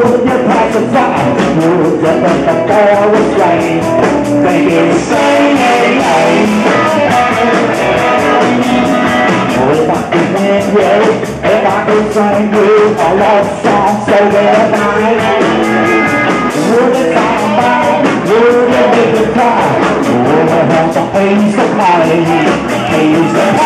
would you pass the time? The flame Make If I could sing you. a love song so very nice Would it come back, would you make it cry Would it help the pain so high He's the high